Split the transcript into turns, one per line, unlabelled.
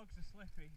logs are slippery